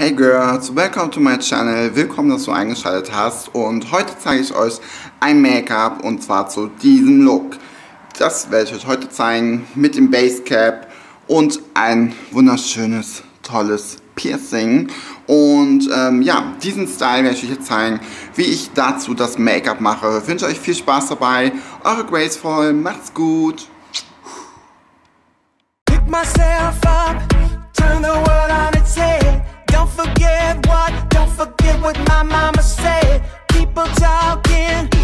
Hey Girls, welcome to my channel. Willkommen, dass du eingeschaltet hast. Und heute zeige ich euch ein Make-up und zwar zu diesem Look. Das werde ich euch heute zeigen mit dem Basecap und ein wunderschönes, tolles Piercing. Und ähm, ja, diesen Style werde ich euch jetzt zeigen, wie ich dazu das Make-up mache. Ich wünsche euch viel Spaß dabei. Eure Graceful, macht's gut. Pick myself up, forget what my mama said. People talking.